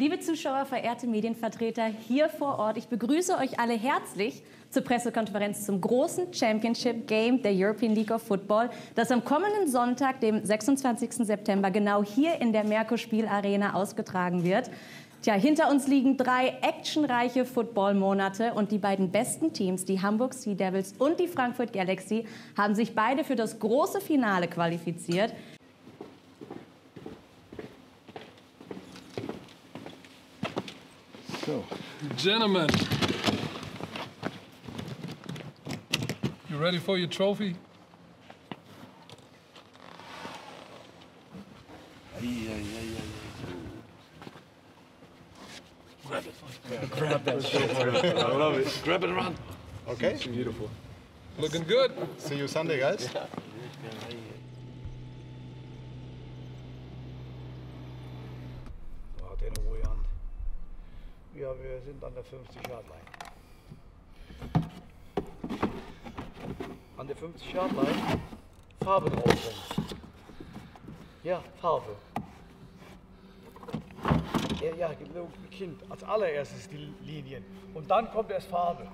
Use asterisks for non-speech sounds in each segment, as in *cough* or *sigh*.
Liebe Zuschauer, verehrte Medienvertreter hier vor Ort, ich begrüße euch alle herzlich zur Pressekonferenz zum großen Championship Game der European League of Football, das am kommenden Sonntag, dem 26. September, genau hier in der Merkur Spielarena ausgetragen wird. Tja, hinter uns liegen drei actionreiche Football-Monate und die beiden besten Teams, die Hamburg Sea Devils und die Frankfurt Galaxy, haben sich beide für das große Finale qualifiziert. So, gentlemen, you ready for your trophy? Grab it. Grab that shit. I love it. Grab it and run. Okay. It's Beautiful. Looking good. See you Sunday, guys. Ja, wir sind an der 50 Yard Line. An der 50 Yard Line Farbe draufbringen. Ja, Farbe. Ja, ja, Kind. Als allererstes die Linien. Und dann kommt erst Farbe.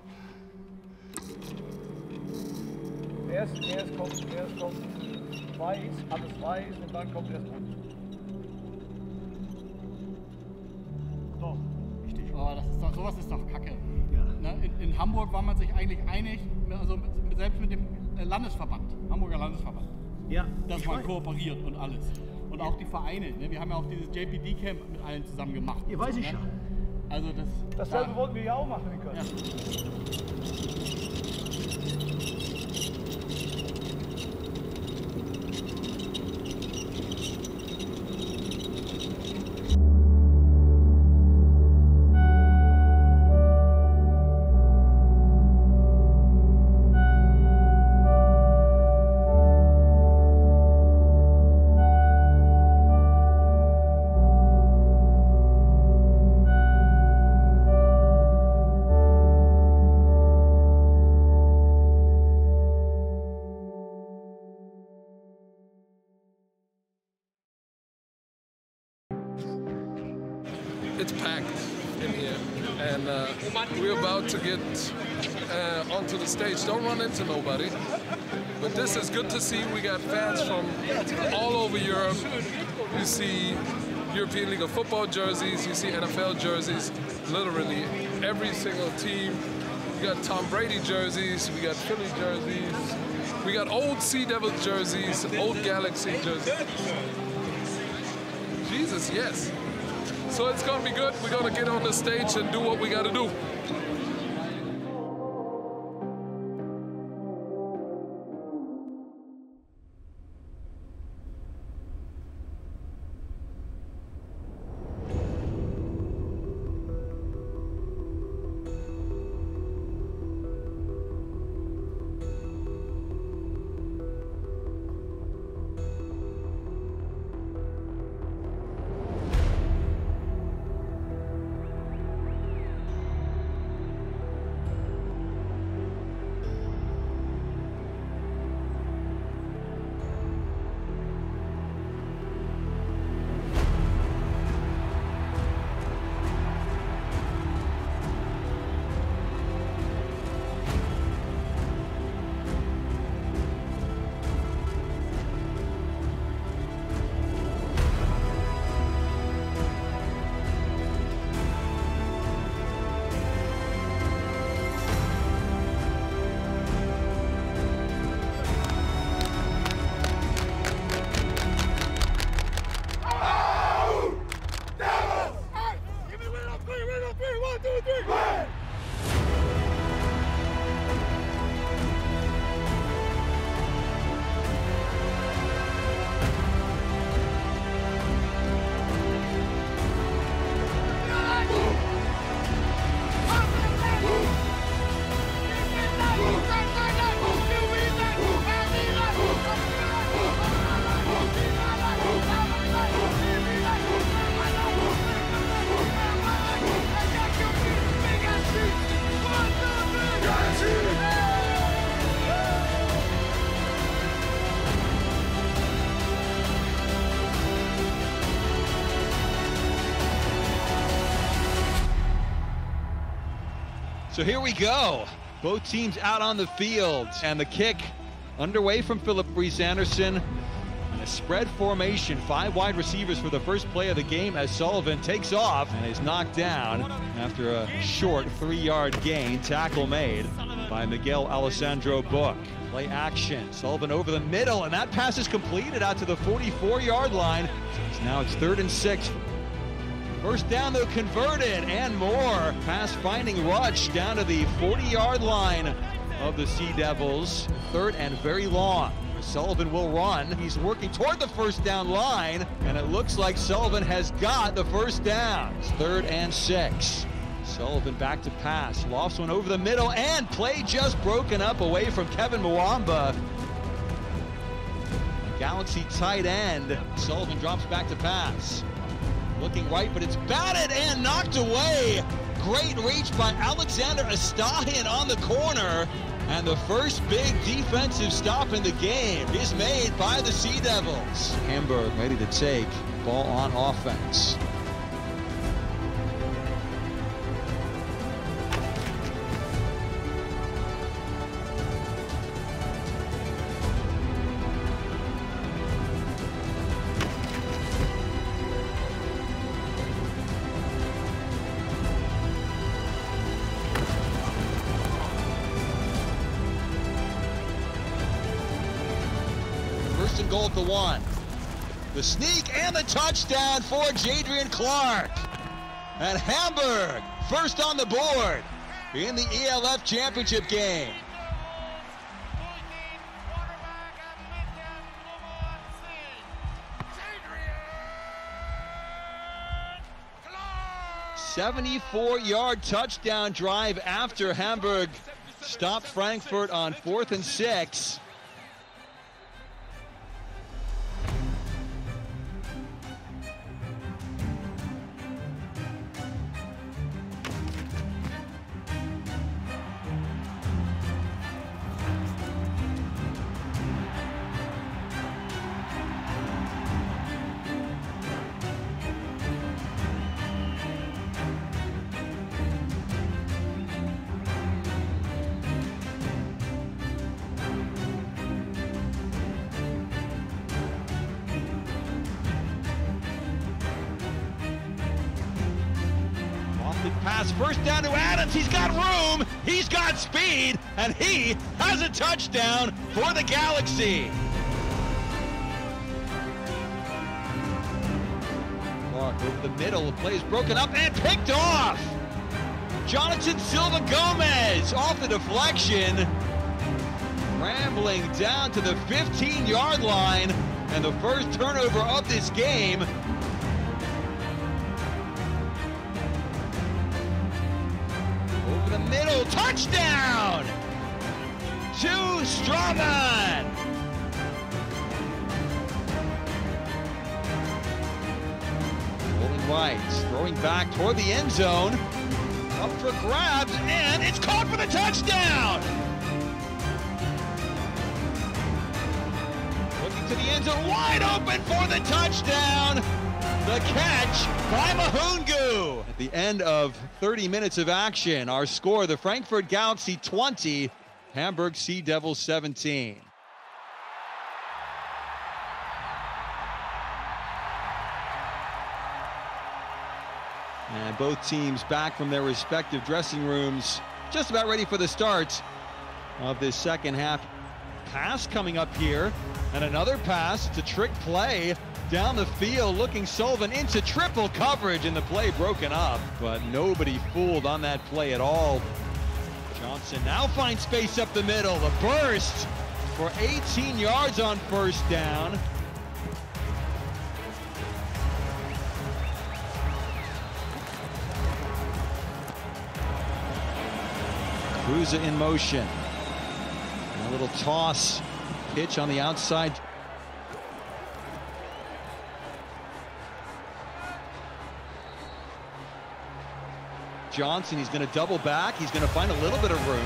Erst, erst kommt, erst kommt weiß, alles weiß und dann kommt erst rot. Das ist doch, sowas ist doch Kacke. Ja. Ne? In, in Hamburg war man sich eigentlich einig, also mit, selbst mit dem äh, Landesverband, Hamburger Landesverband, Ja, dass man weiß. kooperiert und alles. Und auch die Vereine. Ne? Wir haben ja auch dieses JPD-Camp mit allen zusammen gemacht. Ja, weiß ich ne? ja. Also das. Dasselbe da- wollten wir ja auch machen in Köln. Ja. It's packed in here, and uh, we're about to get uh, onto the stage. Don't run into nobody. But this is good to see. We got fans from all over Europe. You see European League of Football jerseys, you see NFL jerseys, literally every single team. We got Tom Brady jerseys, we got Philly jerseys, we got old Sea Devils jerseys, old Galaxy jerseys. Jesus, yes. So it's gonna be good. We're gonna get on the stage and do what we gotta do. So here we go. Both teams out on the field. And the kick underway from Phillip Friis Andersen. And a spread formation. Five wide receivers for the first play of the game as Sullivan takes off and is knocked down after a short three yard gain. Tackle made by Miguel Alessandro Book. Play action. Sullivan over the middle, and that pass is completed out to the 44 yard line. So now it's third and six First down, though, converted and more. Pass finding Rush down to the 40 yard line of the Sea Devils. Third and very long. Sullivan will run. He's working toward the first down line, and it looks like Sullivan has got the first down. Third and six. Sullivan back to pass. Lofts one over the middle, and play just broken up away from Kevin Mwamba. Galaxy tight end. Sullivan drops back to pass. Looking right, but it's batted and knocked away. Great reach by Alexander Astahian on the corner. And the first big defensive stop in the game is made by the Sea Devils. Hamburg ready to take ball on offense. Sneak and the touchdown for Jadrian Clark. And Hamburg, first on the board in the ELF championship game. Seventy-four yard touchdown drive after Hamburg stopped Frankfurt on fourth and six. Pass. First down to Adams. He's got room. He's got speed. And he has a touchdown for the Galaxy. Clark over the middle. The play is broken up and picked off. Jonathan Silva Gomez off the deflection. Rambling down to the 15 yard line. And the first turnover of this game touchdown to Straumann. Rolling right, throwing back toward the end zone. Up for grabs, and it's caught for the touchdown. Looking to the end zone, wide open for the touchdown. The catch by Mahoungou. At the end of 30 minutes of action, our score, the Frankfurt Galaxy 20, Hamburg Sea Devils 17. And both teams back from their respective dressing rooms, just about ready for the start of this second half. Pass coming up here, and another pass. to trick play down the field, looking Sullivan into triple coverage, and the play broken up. But nobody fooled on that play at all. Johnson now finds space up the middle. The burst for 18 yards on first down. Cruza in motion. a little toss pitch on the outside. Johnson. He's going to double back. He's going to find a little bit of room.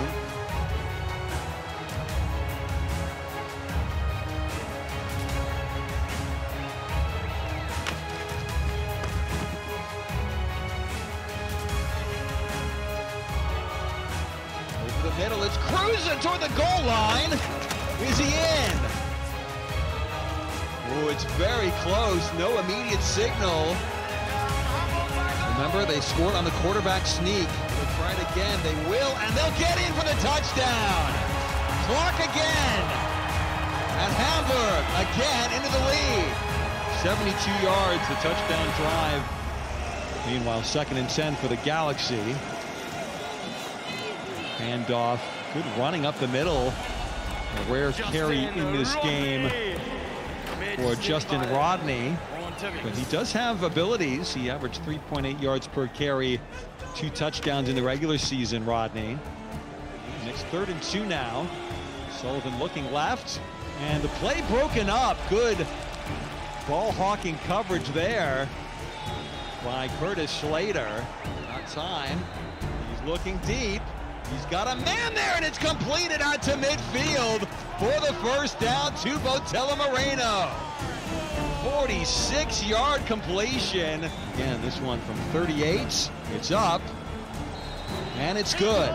Over the middle. It's cruising toward the goal line. Is he in? Oh, it's very close. No immediate signal. Remember, they scored on the quarterback sneak. They'll try it again. They will, and they'll get in for the touchdown. Clark again. And Hamburg again into the lead. 72 yards, the touchdown drive. Meanwhile, second and 10 for the Galaxy. Handoff, good running up the middle. A rare carry in this game for Justin Rodney. But he does have abilities. He averaged 3.8 yards per carry, two touchdowns in the regular season, Rodney. Next third and two now. Sullivan looking left. And the play broken up. Good ball hawking coverage there by Curtis Slater. Not time. He's looking deep. He's got a man there, and it's completed out to midfield for the first down to Botella Moreno. 46-yard completion. Again, this one from 38. It's up, and it's good.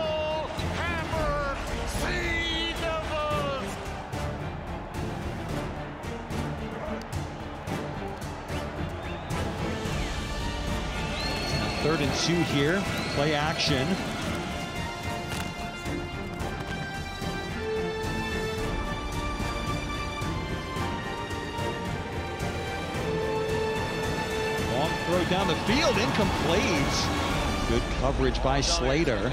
Third and two here. Play action. Throw down the field, incomplete. Good coverage by Slater.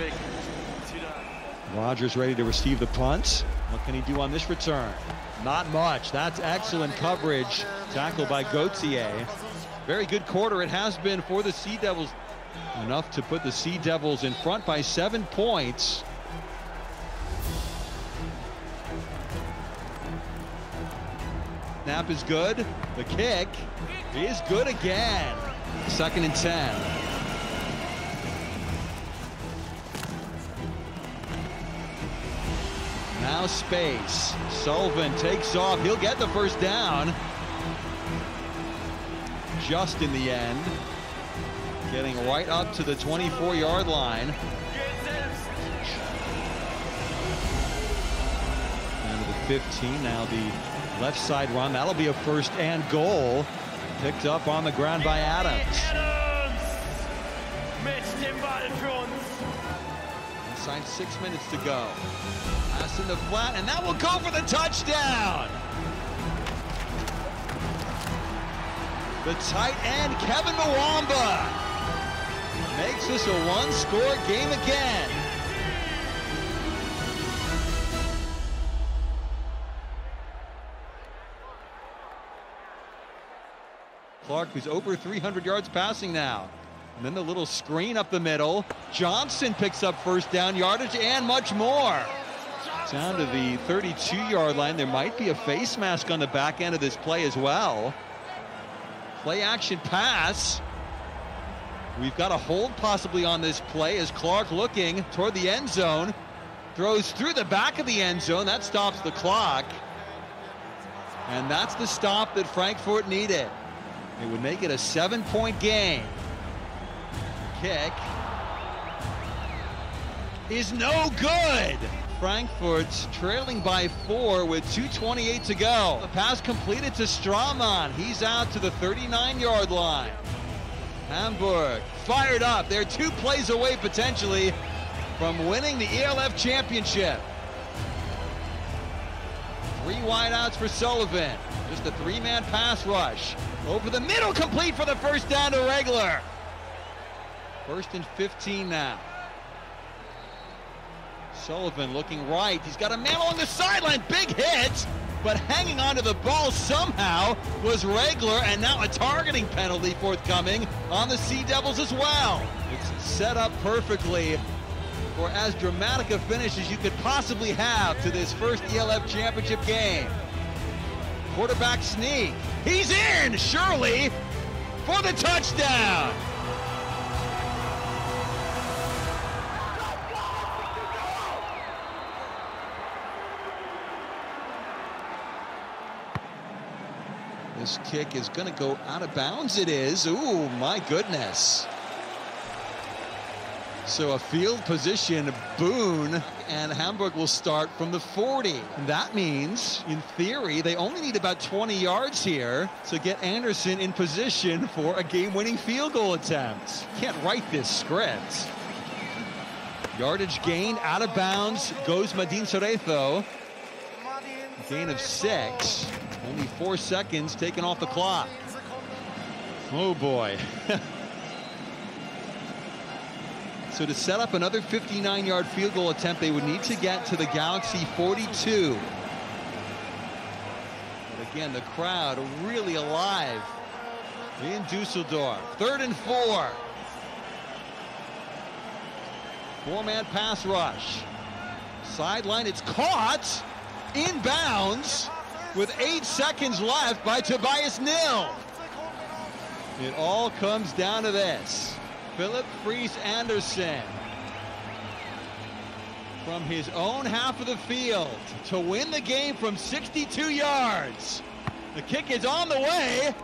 Rogers ready to receive the punt. What can he do on this return? Not much. That's excellent coverage. Tackled by Gauthier. Very good quarter it has been for the Sea Devils. Enough to put the Sea Devils in front by seven points. Snap is good. The kick is good again. Second and 10. Now space. Sullivan takes off. He'll get the first down. Just in the end. Getting right up to the 24-yard line. Down the 15. Now the left side run. That'll be a first and goal. Picked up on the ground by Adams. Inside six minutes to go. Pass in the flat, and that will go for the touchdown. The tight end, Kevin Mwamba, makes this a one-score game again. Clark, who's over 300 yards passing now. And then the little screen up the middle. Johnson picks up first down yardage and much more. Down to the 32-yard line. There might be a face mask on the back end of this play as well. Play action pass. We've got a hold possibly on this play as Clark looking toward the end zone. Throws through the back of the end zone. That stops the clock. And that's the stop that Frankfurt needed. It would make it a seven-point game. Kick is no good. Frankfurt's trailing by four with 2.28 to go. The pass completed to Straumann. He's out to the 39-yard line. Hamburg fired up. They're two plays away potentially from winning the ELF championship. Three wideouts for Sullivan. Just a three-man pass rush. Over the middle, complete for the first down to Regler. First and 15 now. Sullivan looking right. He's got a man along the sideline. Big hit, but hanging onto the ball somehow was Regler, and now a targeting penalty forthcoming on the Sea Devils as well. It's set up perfectly for as dramatic a finish as you could possibly have to this first ELF championship game. Quarterback sneak. He's in, surely, for the touchdown. This kick is going to go out of bounds. It is. Ooh, my goodness. So a field position boon, and Hamburg will start from the 40. And that means, in theory, they only need about 20 yards here to get Andersen in position for a game-winning field goal attempt. Can't write this script. Yardage gain, out of bounds, goes Madin Cerezo. Gain of six. Only four seconds taken off the clock. Oh boy. *laughs* so to set up another 59-yard field goal attempt, they would need to get to the Galaxy 42. But again, the crowd really alive in Dusseldorf. Third and four. Four-man pass rush. Sideline, it's caught. Inbounds with eight seconds left by Tobias Nil. It all comes down to this. Phillip Friis Andersen from his own half of the field to win the game from 62 yards. The kick is on the way.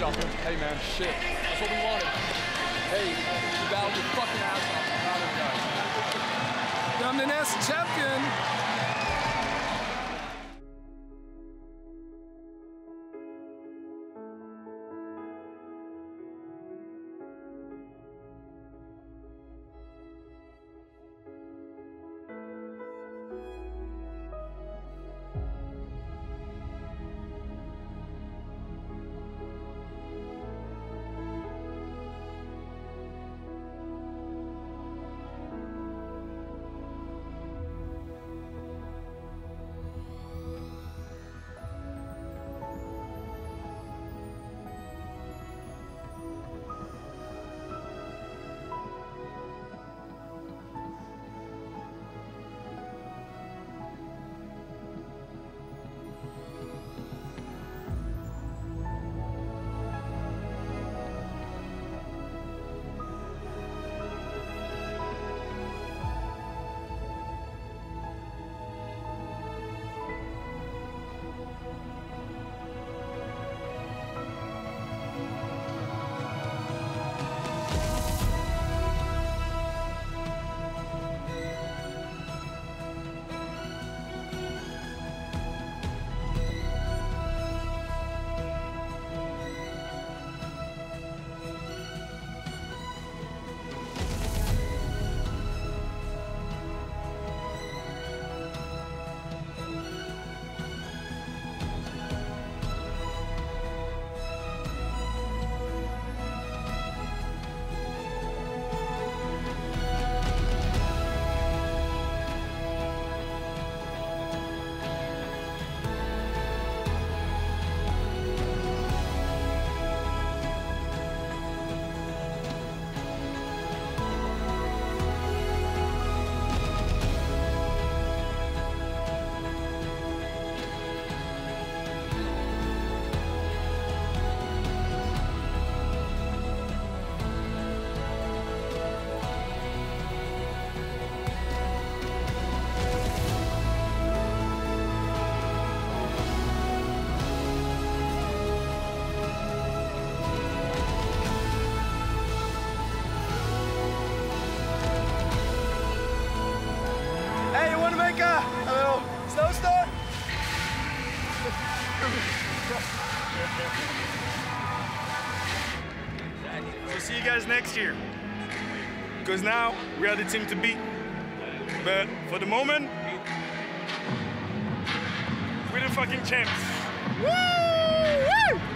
Hey man, shit. That's what we wanted. Hey, you battled your fucking ass off. Next champion. We'll see you guys next year. Because now we are the team to beat. But for the moment, we're the fucking champs. Woo! Woo!